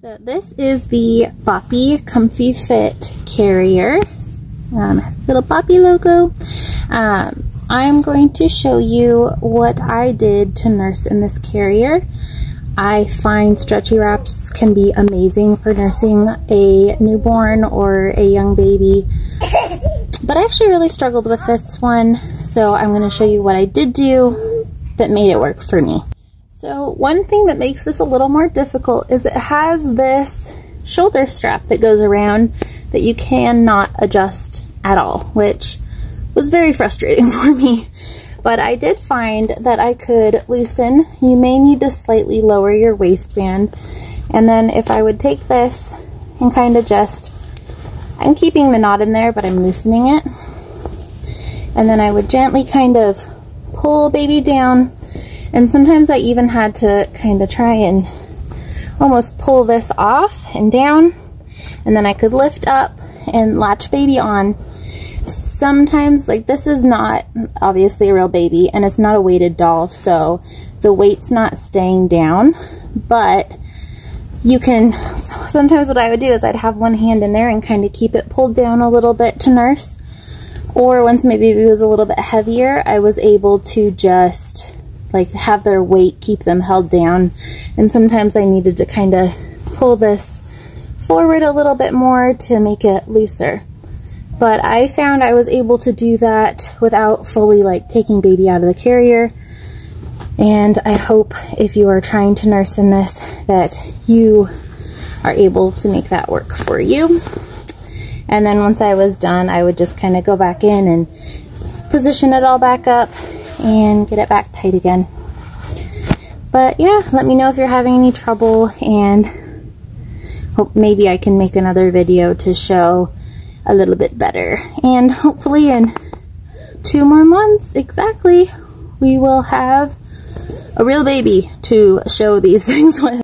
So this is the Boppy Comfy Fit Carrier. Um, little Boppy logo. Um, I'm going to show you what I did to nurse in this carrier. I find stretchy wraps can be amazing for nursing a newborn or a young baby. But I actually really struggled with this one, so I'm going to show you what I did do that made it work for me. So one thing that makes this a little more difficult is it has this shoulder strap that goes around that you cannot adjust at all, which was very frustrating for me. But I did find that I could loosen. You may need to slightly lower your waistband. And then if I would take this and kind of just, I'm keeping the knot in there, but I'm loosening it. And then I would gently kind of pull baby down and sometimes I even had to kind of try and almost pull this off and down. And then I could lift up and latch baby on. Sometimes, like this is not obviously a real baby and it's not a weighted doll. So the weight's not staying down, but you can, sometimes what I would do is I'd have one hand in there and kind of keep it pulled down a little bit to nurse. Or once my baby was a little bit heavier, I was able to just like have their weight keep them held down. And sometimes I needed to kind of pull this forward a little bit more to make it looser. But I found I was able to do that without fully like taking baby out of the carrier. And I hope if you are trying to nurse in this that you are able to make that work for you. And then once I was done, I would just kind of go back in and position it all back up and get it back tight again. But yeah, let me know if you're having any trouble and hope maybe I can make another video to show a little bit better. And hopefully in two more months exactly, we will have a real baby to show these things with.